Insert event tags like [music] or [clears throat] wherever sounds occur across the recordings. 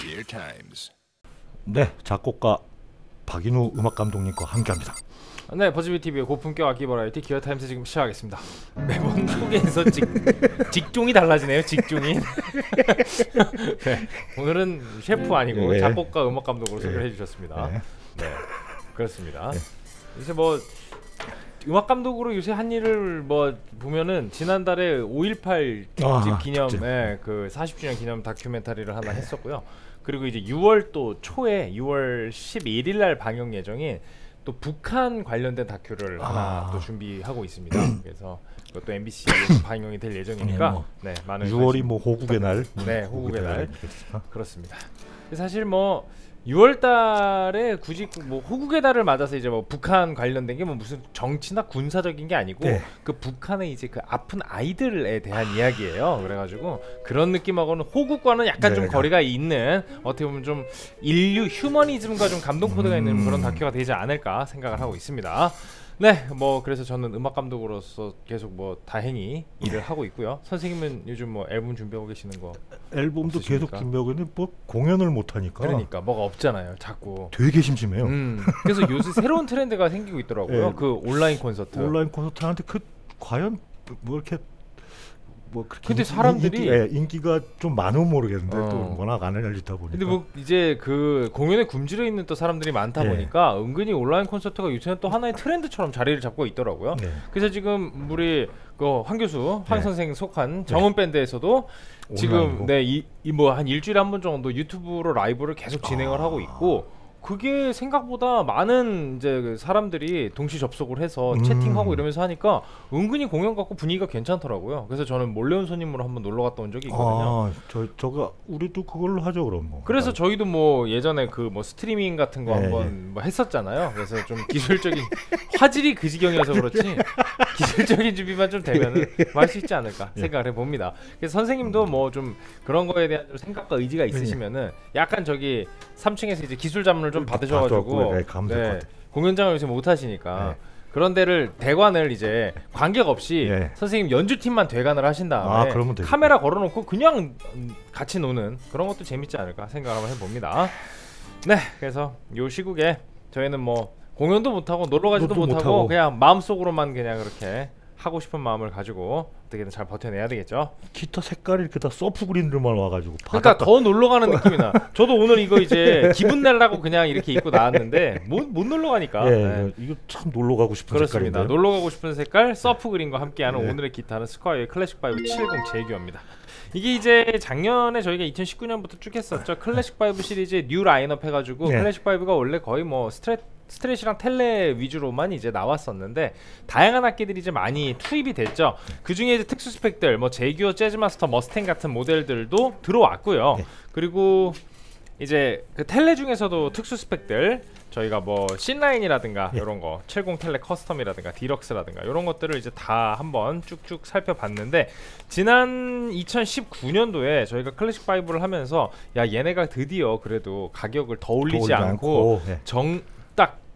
Gear Times. 네, 작곡가 박인우 음악 감독님과 함께합니다. 네, 버즈비 TV의 고품격 악기 버라이어티 기어 타임스 지금 시작하겠습니다. [laughs] 매번 소개에서 직 직종이 달라지네요. 직종이. [laughs] 네, 오늘은 셰프 아니고 네. 작곡가 음악 감독으로 소개를 네. 해주셨습니다. 네. 네, 그렇습니다. 네. 이제 뭐 음악 감독으로 요새 한 일을 뭐 보면은 지난달에 5.18 아, 집 기념, 축제. 예, 그 40주년 기념 다큐멘터리를 하나 했었고요. 그리고 이제 6월 또 초에 6월 11일 날 방영 예정인 또 북한 관련된 다큐를 하나 아. 또 준비하고 있습니다. [clears throat] 그래서 그것도 MBC에서 방영이 될 예정이니까 네, 뭐 네, 많은 6월이 관심 뭐 호국의 날. 네, 호국의 날. 그렇습니다. 사실 뭐 6월 달에 굳이 그뭐 호국의 달을 맞아서 이제 뭐 북한 관련된 게 뭐 무슨 정치나 군사적인 게 아니고 네. 그 북한의 이제 그 아픈 아이들에 대한 이야기예요. 그래가지고 그런 느낌하고는 호국과는 약간 네. 좀 거리가 있는 어떻게 보면 좀 인류 휴머니즘과 좀 감동 코드가 있는 음. 그런 다큐가 되지 않을까 생각을 하고 있습니다. 네, 뭐 그래서 저는 음악 감독으로서 계속 뭐 다행히 일을 하고 있고요. 선생님은 요즘 뭐 앨범 준비하고 계시는 거 앨범도 계속 없으십니까? 준비하고 있는데 뭐 공연을 못 하니까 그러니까 뭐가 없잖아요. 자꾸. 되게 심심해요. 음. 그래서 요새 [laughs] 새로운 트렌드가 생기고 있더라고요. 예. 그 온라인 콘서트. 온라인 콘서트 하는데 그 과연 뭐 이렇게 뭐 그렇게 근데 인기- 사람들이- 인기, 예, 인기가 좀 많으면 모르겠는데 어. 또 워낙 안 알리다 보니까 근데 뭐 이제 그 공연에 굶주려 있는 또 사람들이 많다 예. 보니까 은근히 온라인 콘서트가 요새는 또 하나의 트렌드처럼 자리를 잡고 있더라고요. 네. 그래서 지금 우리 그황 교수, 황 네. 선생 속한 정은 밴드에서도 지금 온라인으로? 네이 뭐한 일주일에 한 번 정도 유튜브로 라이브를 계속 진행을 아. 하고 있고 그게 생각보다 많은 이제 그 사람들이 동시 접속을 해서 음. 채팅하고 이러면서 하니까 은근히 공연 갖고 분위기가 괜찮더라고요. 그래서 저는 몰래 온 손님으로 한번 놀러 갔다 온 적이 있거든요. 아, 저 저거 우리도 그걸로 하죠 그럼 뭐. 그래서 저희도 뭐 예전에 그 뭐 스트리밍 같은 거 예, 한번 뭐 했었잖아요. 그래서 좀 기술적인 [laughs] 화질이 그 지경이어서 그렇지 [laughs] 기술적인 준비만 좀 되면은 뭐할수 있지 않을까 예. 생각을 해봅니다. 그래서 선생님도 뭐 좀 그런 거에 대한 좀 생각과 의지가 있으시면은 약간 저기 3층에서 이제 기술 자문을 좀 받으셔가지고 네, 같아요. 공연장을 요새 못 하시니까. 네. 그런 데를 대관을 이제 관객 없이 예. 선생님 연주 팀만 대관을 하신 다음에 아. 카메라 걸어놓고 그냥 음, 같이 노는 그런 것도 재밌지 않을까 생각을 한번 해봅니다. 네, 그래서 요 시국에 저희는 뭐 공연도 못 하고 놀러 가지도 못 하고 못하고. 그냥 마음속으로만 그냥 그렇게 하고 싶은 마음을 가지고 어떻게든 잘 버텨내야 되겠죠. 기타 색깔이 이렇게 다 surf green들만 와가지고 그러니까 더 놀러 가는 느낌이 나. 저도 오늘 이거 이제 [laughs] 기분 내려고 그냥 이렇게 입고 나왔는데 못, 못 놀러 가니까. 예, 네. 이거 참 놀러 가고 싶은 그렇습니다. 색깔인데. 놀러 가고 싶은 색깔 surf green과 함께하는 네. 오늘의 기타는 Squier의 Classic Vibe 70 Jaguar입니다. 이게 이제 작년에 저희가 2019년부터 쭉 했었죠. Classic Vibe 시리즈 new 라인업 해가지고 네. Classic Vibe가 원래 거의 뭐 스트레 Strat이랑 Tele 위주로만 이제 나왔었는데 다양한 악기들이 이제 많이 투입이 됐죠. 그 중에 이제 특수 스펙들, 뭐 Jaguar, Jazzmaster, Mustang 같은 모델들도 들어왔고요. 네. 그리고 이제 그 Tele 중에서도 특수 스펙들 저희가 뭐 Thinline이라든가 예. 이런 거, 70 Tele Custom이라든가 Deluxe라든가 이런 것들을 이제 다 한번 쭉쭉 살펴봤는데 지난 2019년도에 저희가 Classic Vibe를 하면서 야 얘네가 드디어 그래도 가격을 더 올리지 올리지 않고 예. 정딱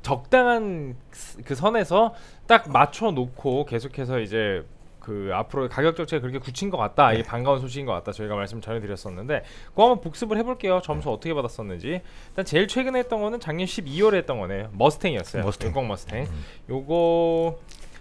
적당한 스- 그 선에서 딱 맞춰 놓고 계속해서 이제 그 앞으로 가격 정책이 그렇게 굳힌 것 같다. 이게 반가운 소식인 것 같다. 저희가 말씀 전해드렸었는데 그거 한번 복습을 해볼게요. 점수 어떻게 받았었는지. 일단 제일 최근에 했던 거는 작년 12월에 했던 거네요. Mustang이었어요. Mustang. 60 머스탱. 음. 요거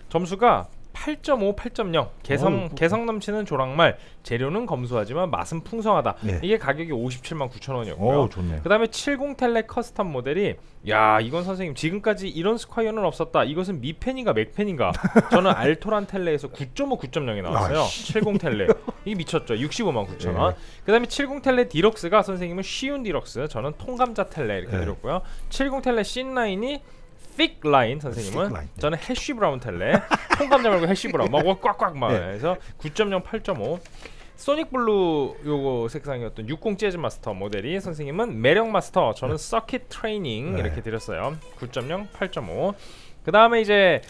점수가 8.5, 8.0 개성 어우, 개성 넘치는 조랑말 재료는 검소하지만 맛은 풍성하다. 네. 이게 가격이 57만 9천 원이었고요. 어 좋네요. 그다음에 70 Tele Custom 모델이 야 이건 선생님 지금까지 이런 Squier는 없었다. 이것은 미펜인가 멕펜인가? 저는 [laughs] 알토란 Tele에서 9.5, 9.0이 나왔어요. 아이씨. 70 Tele 이게 미쳤죠. 65만 9천 원. 네. 그다음에 70 Tele Deluxe가 선생님은 쉬운 디럭스, 저는 통감자 Tele 이렇게 네. 드렸고요. 70 Tele Thinline이 thick line 선생님은 thick line. 저는 hash brown Tele. 통감자 말고 hash brown 막 꽉꽉 막. 네. 해서 9.0 8.5 sonic blue 요거 색상이었던 60 Jazzmaster 모델이 선생님은 매력 마스터. 저는 circuit training 네. 이렇게 드렸어요. 9.0 8.5그 다음에 이제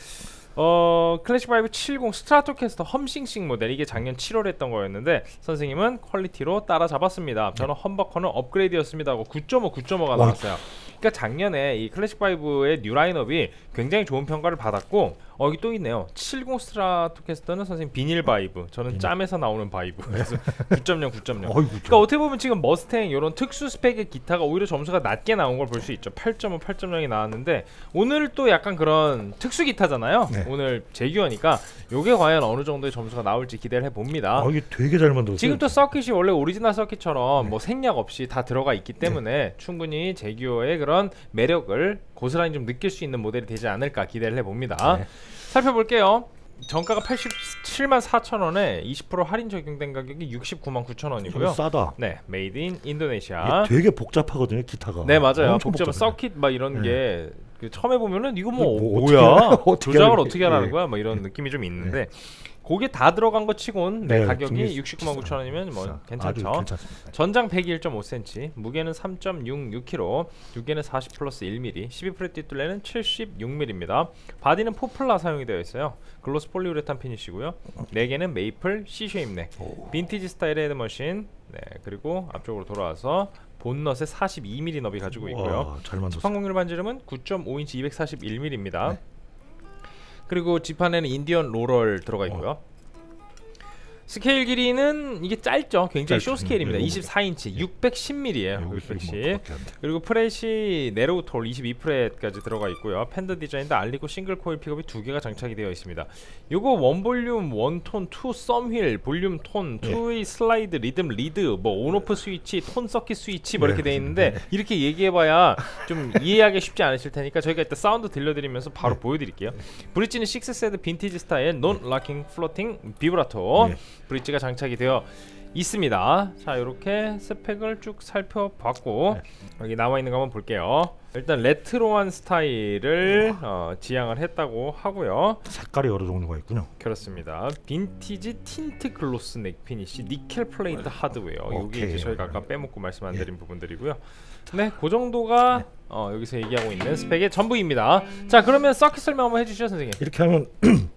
어 Classic Vibe 70 Stratocaster 험싱싱 모델. 이게 작년 7월에 했던 거였는데 선생님은 quality로 따라잡았습니다. 저는 humbucker는 업그레이드였습니다 하고 9.5 9.5가 와. 나왔어요 그러니까 작년에 이 Classic Vibe의 new 라인업이 굉장히 좋은 평가를 받았고 어 여기 또 있네요. 70 Stratocaster는 선생님 비닐 vibe. 저는 비닐. 짬에서 나오는 vibe. 그래서 9.0 9.0. 어이구, 그러니까 어떻게 보면 지금 머스탱 이런 특수 스펙의 기타가 오히려 점수가 낮게 나온 걸 볼 수 있죠. 8.5, 8.0이 나왔는데 오늘 또 약간 그런 특수 기타잖아요. 네. 오늘 Jaguar니까 요게 과연 어느 정도의 점수가 나올지 기대를 해봅니다. 아, 이게 되게 잘 만들었어요. 지금 또 circuit이 원래 오리지널 circuit처럼 네. 뭐 생략 없이 다 들어가 있기 때문에 충분히 Jaguar의 그런 매력을 고스란히 좀 느낄 수 있는 모델이 되지 않을까 기대를 해봅니다. 네. 살펴볼게요. 정가가 87만 4천 원에 20% 할인 적용된 가격이 69만 9천 좀 원이고요. 싸다. 네, made in 인도네시아. 되게 복잡하거든요, 기타가. 네 맞아요. 복잡한. 서킷 막 이런 네. 게그 처음에 보면은 이거 뭐, 뭐 뭐야 어떻게 조작을 [laughs] 어떻게 하라는 예. 거야 뭐 이런 느낌이 좀 있는데 그게 다 들어간 거 치곤 네, 네, 가격이 굉장히 69만 9천 원이면 뭐. 괜찮죠. 전장 101.5cm, 무게는 3.66kg, 두께는 40 플러스 1mm, 12fret 뒷둘레는 76mm입니다. 바디는 포플라 사용이 되어 있어요. gloss 폴리우레탄 finish고요. 넥은 메이플 C shape neck, 오. 빈티지 스타일의 head machine, 네 그리고 앞쪽으로 돌아와서 bone nut에 42mm 너비 가지고 있고요. 와, 잘 만들었어. 지판 곡률 반지름은 9.5인치 241mm입니다. 네. 그리고 지판에는 Indian laurel 들어가 있고요. 스케일 길이는 이게 짧죠. 굉장히. short scale입니다. 네, 24인치, 610mm예요. 610. 610. 그리고 fret이 narrow tall 22fret까지 들어가 있고요. Fender designed alnico single coil pickup이 두 개가 장착이 되어 있습니다. 요거 one volume, one tone, two thumb wheel, volume tone, 예. two의 slide, rhythm lead, 뭐 on off switch, tone circuit switch 뭐 네, 이렇게 돼 그렇습니다. 있는데 이렇게 얘기해봐야 좀 [laughs] 이해하기 쉽지 않으실 테니까 저희가 일단 사운드 들려드리면서 바로 네. 보여드릴게요. bridge는 6 saddle 빈티지 스타일 non locking floating vibrato 네. bridge가 장착이 되어 있습니다. 자 이렇게 스펙을 쭉 살펴봤고 네. 여기 나와 있는 거 한번 볼게요. 일단 retro한 스타일을 어, 지향을 했다고 하고요. 색깔이 여러 종류가 있군요. 그렇습니다. 빈티지 tint gloss neck finish nickel plate hardware. 여기 오케이. 이제 저희가 아까 빼먹고 말씀 안 예. 드린 부분들이고요. 네, 그 정도가 어, 여기서 얘기하고 있는 스펙의 전부입니다. 자, 그러면 서킷 설명 한번 해주시죠, 선생님. 이렇게 하면 [clears throat]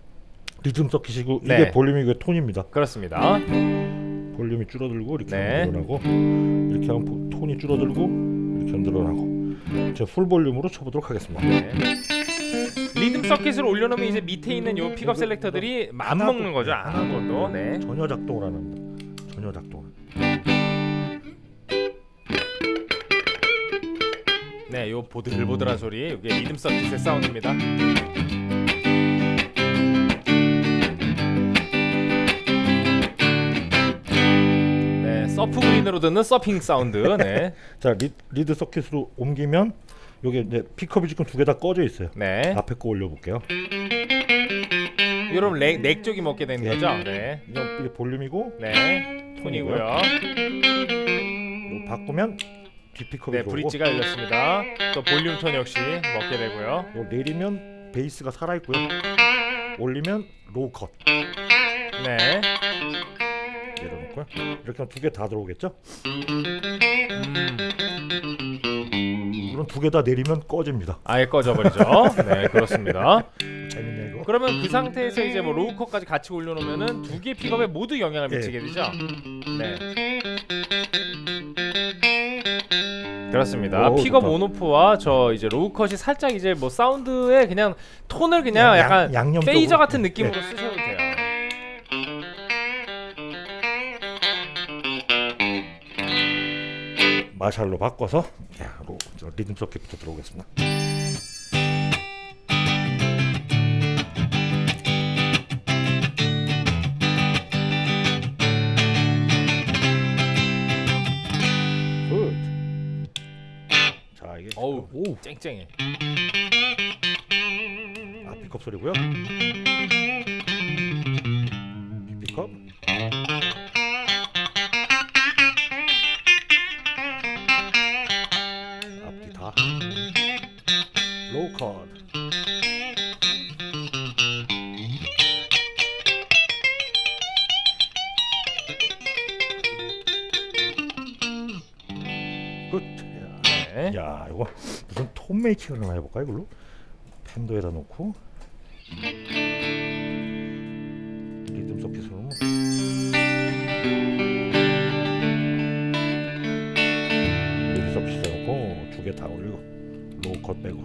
리듬 circuit이고 네. 이게 볼륨이 그 톤입니다. 그렇습니다. 볼륨이 줄어들고 이렇게 네. 늘어나고 이렇게 하면 보- 톤이 줄어들고 이렇게 늘어나고 제가 full 볼륨으로 쳐보도록 하겠습니다. 네. 리듬 circuit을 올려놓으면 이제 밑에 있는 요 픽업 selector들이 안 하나도- 먹는 거죠. 네, 아무것도. 네. 전혀 작동을 안 합니다. 전혀 작동을. 네, 요 보들보들한 소리. 이게 리듬 circuit의 사운드입니다. 네, surf green으로 듣는 서핑 사운드. [laughs] 네. 자 리, lead circuit으로 옮기면 여기 이제 픽업이 지금 두 개 다 꺼져 있어요. 네. 앞에 거 올려볼게요. 여러분 neck, neck 쪽이 먹게 되는 예. 거죠? 네. 이게 볼륨이고 네. 톤이고요. 이거 바꾸면 뒤 픽업이 네, 브릿지가 열렸습니다. 또 볼륨 톤 역시 먹게 되고요. 이거 내리면 베이스가 살아 있고요. 올리면 low cut 네. 내려놓고요. 이렇게 하면 두 개 다 들어오겠죠? 음, 이런 두개 다 내리면 꺼집니다. 아예 꺼져버리죠. [laughs] 네, 그렇습니다. 재밌네 이거. 그러면 그 상태에서 이제 뭐 low cut까지 같이 올려놓으면은 두 개 픽업에 모두 영향을 예. 미치게 되죠. 네. 그렇습니다. 오, 픽업 좋다. on/off와 저 이제 low cut이 살짝 이제 뭐 사운드에 그냥 톤을 그냥 양- 약간 양념적으로. phaser 같은 네. 느낌으로 쓰셔도 돼요. 마샬로 바꿔서 야, 로, 저 리듬 circuit부터 들어오겠습니다. 굿. 자 이게 어우, 오, 쨍쨍해. 아 픽업 소리고요. 무슨 톤 메이킹을 하나 해볼까 이걸로 팬더에다 놓고 리듬 서킷으로 뭐. 리듬 서킷에 놓고 두 개 다 올리고 로컷 빼고.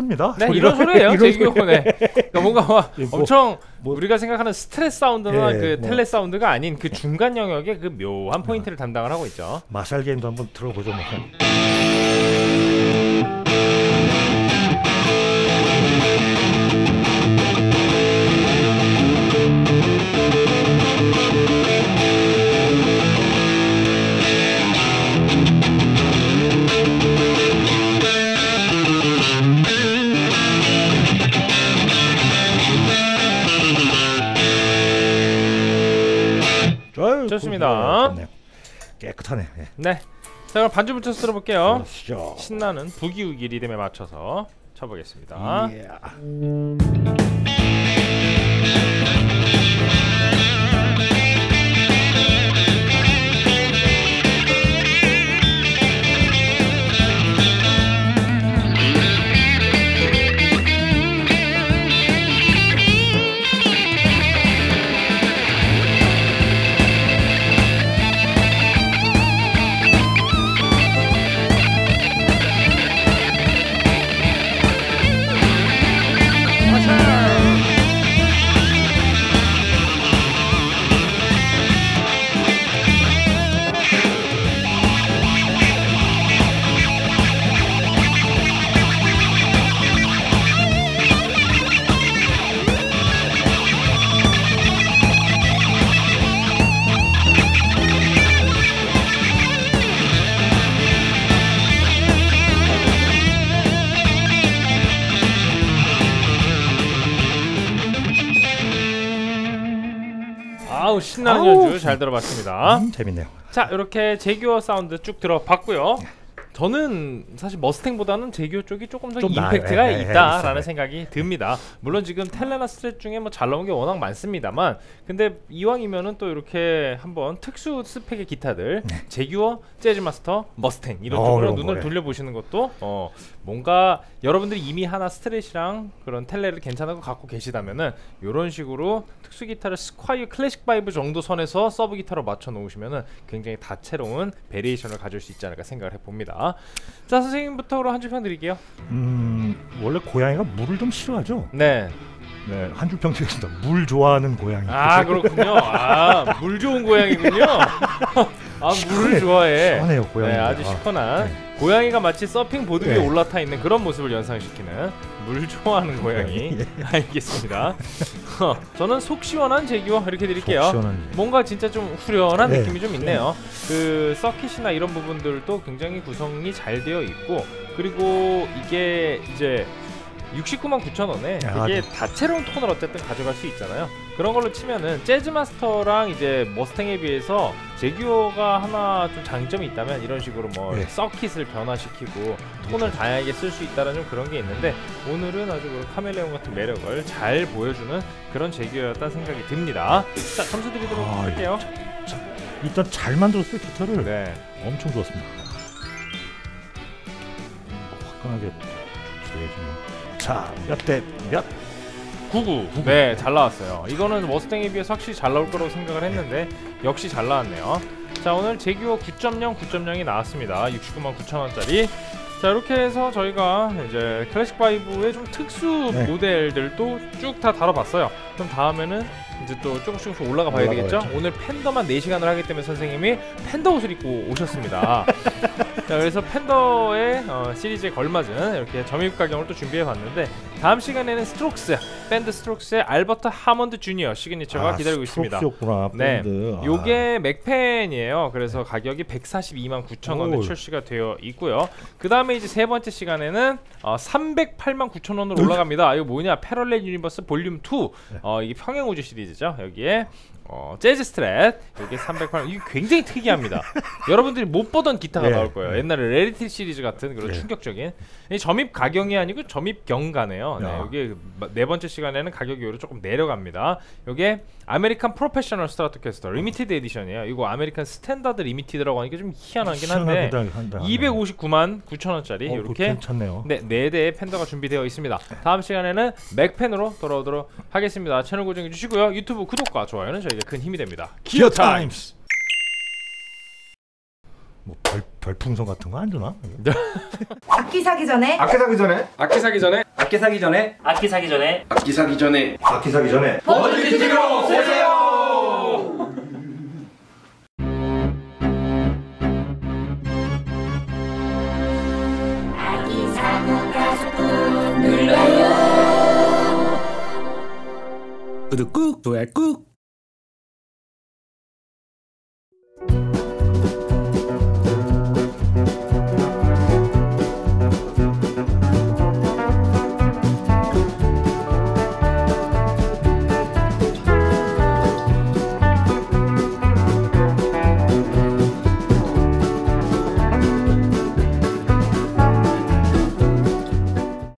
네. 이렇습니다. 네 소리가. 이런 소리예요 [laughs] 이런 제규어 소리. 네 그러니까 뭔가 막 [laughs] 예, 뭐, 엄청 뭐- 우리가 생각하는 스트레스 사운드나 예, 그 뭐. 텔레 사운드가 아닌 그 중간 영역의 그 묘한 포인트를 담당을 하고 있죠 마샬 게임도 한번 들어보죠. 뭐. 좋 좋습니다. 깨끗하네. 예. 네. 자 그럼 반주 붙여서 들어볼게요. 그러시죠. 신나는 부기우기 리듬에 맞춰서 쳐보겠습니다. 예. 신나는 아우, 연주 잘 들어봤습니다. 음, 재밌네요. 자 이렇게 제규어 사운드 쭉 들어봤고요. 저는 사실 머스탱보다는 제규어 쪽이 조금 더좀 나아요. 임팩트가 예, 예, 있다라는 있어요. 생각이 듭니다. 물론 지금 텔레나 스트랫 중에 뭐 잘 나온 게 워낙 많습니다만, 근데 이왕이면은 또 이렇게 한번 특수 스펙의 기타들, 제규어, 재즈 마스터, 머스탱 이런 네. 어, 쪽으로 눈을 거래. 돌려보시는 것도 어 뭔가 여러분들이 이미 하나 스트랫이랑 그런 텔레를 괜찮은 거 갖고 계시다면은 이런 식으로 특수 기타를 스콰이어 클래식 바이브 정도 선에서 sub 기타로 맞춰 놓으시면은 굉장히 다채로운 variation을 가질 수 있지 않을까 생각을 해봅니다. 자 선생님부터 한줄 평 드릴게요. 음, 원래 고양이가 물을 좀 싫어하죠. 네. 네, 한줄평 드리겠습니다. 물 좋아하는 고양이. 아 그렇군요. 아 물 좋은 고양이군요. 아 물을 시원해. 좋아해. 시원해요, 고양이. 네, 아주 시원한 고양이가 마치 서핑 보드 위에 네. 올라타 있는 그런 모습을 연상시키는 물 좋아하는 고양이. 예. 알겠습니다. 어, 저는 속 시원한 제규어 이렇게 드릴게요. 시원한 뭔가 진짜 좀 후련한 네. 느낌이 좀 있네요. 그 서킷이나 이런 부분들도 굉장히 구성이 잘 되어 있고 그리고 이게 이제 69만 9천 원에 아, 되게 네. 다채로운 톤을 어쨌든 가져갈 수 있잖아요. 그런 걸로 치면은 재즈 마스터랑 이제 머스탱에 비해서 제규어가 하나 좀 장점이 있다면 이런 식으로 뭐 네. 서킷을 변화시키고 톤을 다양하게 쓸 수 있다는 좀 그런 게 있는데 오늘은 아주 그런 카멜레온 같은 매력을 잘 보여주는 그런 제규어였다는 생각이 듭니다. 자 점수 드리도록 아, 할게요. 일단 잘 만들었어요 기타를. 네. 엄청 좋았습니다. 뭐 화끈하게 조치해야지 뭐. 자, 몇 대 몇? 99. 네, 잘 나왔어요. 이거는 머스탱에 비해 확실히 잘 나올 거라고 생각을 했는데 역시 잘 나왔네요. 자, 오늘 제규어 9.0, 9.0이 나왔습니다. 69만 9천 원짜리. 자, 이렇게 해서 저희가 이제 클래식 바이브 좀 특수 네. 모델들도 쭉 다 다뤄봤어요. 그럼 다음에는 이제 또 조금씩 조금씩 올라가 봐야 되겠죠? 올라가야죠. 오늘 펜더만 4시간을 하기 때문에 선생님이 펜더 옷을 입고 오셨습니다. [laughs] 자, 그래서 펜더의 어, 시리즈에 걸맞은 이렇게 점입 가경을 또 준비해 봤는데 다음 시간에는 스트록스 밴드 스트록스의 알버트 하먼드 주니어 시그니처가 아, 기다리고 있습니다. 스트록스였구나, 네, 밴드. 아. 요게 맥펜이에요. 그래서 가격이 142만 9천 원에 오. 출시가 되어 있고요. 그 다음에 이제 세 번째 시간에는 어, 308만 9천 원으로 네. 올라갑니다. 아, 이거 뭐냐? 패럴렐 유니버스 볼륨 2. 어, 이게 평행 우주 시리즈 죠. 여기에 어, 재즈 스트랫 이게 308원 이게 굉장히 특이합니다. [laughs] 여러분들이 못 보던 기타가 예, 나올 거예요. 예. 옛날에 레리티 시리즈 같은 그런 예. 충격적인 이 점입 가경이 아니고 점입 경가네요. 네, 야. 이게 네 번째 시간에는 가격이 오히려 조금 내려갑니다. 이게 아메리칸 프로페셔널 스트라토캐스터 리미티드 에디션이에요. 이거 아메리칸 스탠다드 리미티드라고 하니까 좀 희한하긴 한데 희한하기도 한데. 259만 9천 원짜리 어, 이렇게 괜찮네요. 네, 네 대의 펜더가 준비되어 있습니다. 다음 시간에는 맥펜으로 돌아오도록 하겠습니다. 채널 고정해 주시고요. 유튜브 구독과 좋아요는 저 에게 큰 힘이 됩니다. 기어 타임스. 뭐 별, 별풍선 같은 거 안 주나? [laughs] 악기 사기 전에? 악기 사기 전에? 악기 사기 전에? 악기 사기 전에? 악기 사기 전에? 악기 사기 전에? 악기 사기 전에? 버즈비티로 오세요. 구독 꾹 좋아요 꾹